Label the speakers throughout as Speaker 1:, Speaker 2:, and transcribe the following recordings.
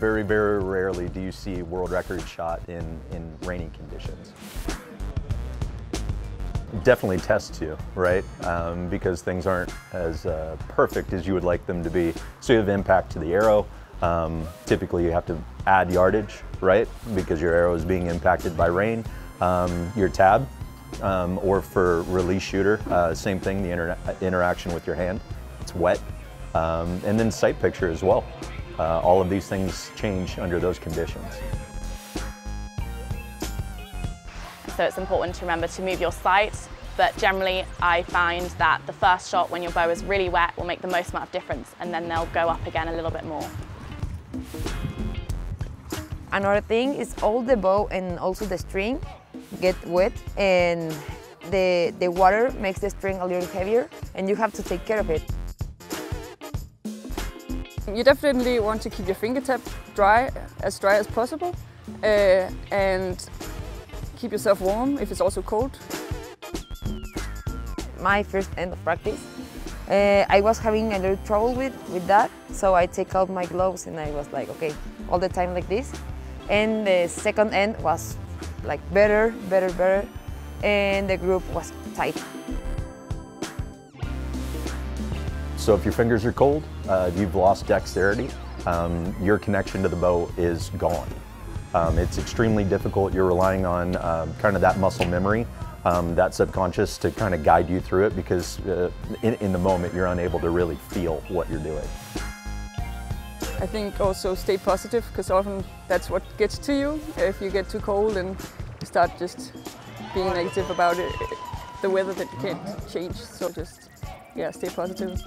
Speaker 1: Very, very rarely do you see world record shot in, in rainy conditions. Definitely tests you, right? Um, because things aren't as uh, perfect as you would like them to be. So you have impact to the arrow. Um, typically you have to add yardage, right? Because your arrow is being impacted by rain. Um, your tab, um, or for release shooter, uh, same thing, the inter interaction with your hand. It's wet. Um, and then sight picture as well. Uh, all of these things change under those conditions.
Speaker 2: So it's important to remember to move your sight, but generally I find that the first shot when your bow is really wet will make the most amount of difference and then they'll go up again a little bit more.
Speaker 3: Another thing is all the bow and also the string get wet and the, the water makes the string a little heavier and you have to take care of it.
Speaker 4: You definitely want to keep your fingertip dry, as dry as possible, uh, and keep yourself warm if it's also cold.
Speaker 3: My first end of practice, uh, I was having a little trouble with, with that, so I take out my gloves and I was like, okay, all the time like this. And the second end was like better, better, better, and the group was tight.
Speaker 1: So if your fingers are cold, uh, you've lost dexterity, um, your connection to the bow is gone. Um, it's extremely difficult. You're relying on um, kind of that muscle memory, um, that subconscious to kind of guide you through it because uh, in, in the moment you're unable to really feel what you're doing.
Speaker 4: I think also stay positive because often that's what gets to you. If you get too cold and start just being negative about it, the weather that you can't change. So just, yeah, stay positive.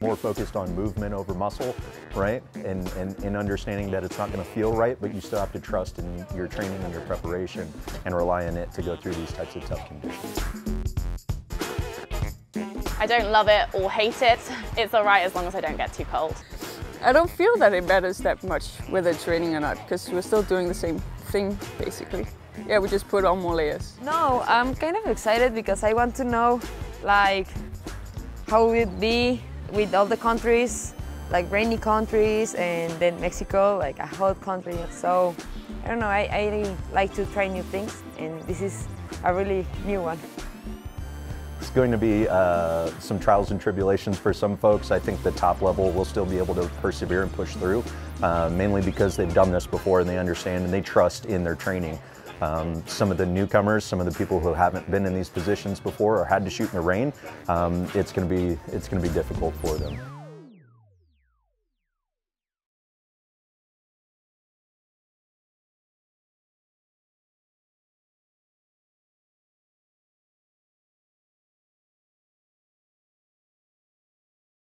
Speaker 1: More focused on movement over muscle, right? And, and, and understanding that it's not going to feel right, but you still have to trust in your training and your preparation and rely on it to go through these types of tough conditions.
Speaker 2: I don't love it or hate it. It's all right as long as I don't get too cold.
Speaker 4: I don't feel that it matters that much whether it's raining or not because we're still doing the same thing basically. Yeah, we just put on more layers.
Speaker 3: No, I'm kind of excited because I want to know like how will it be with all the countries, like rainy countries and then Mexico, like a hot country. So I don't know, I, I like to try new things and this is a really new one.
Speaker 1: It's going to be uh, some trials and tribulations for some folks. I think the top level will still be able to persevere and push through, uh, mainly because they've done this before and they understand and they trust in their training. Um, some of the newcomers, some of the people who haven't been in these positions before or had to shoot in the rain, um, it's going to be it's going to be difficult for them.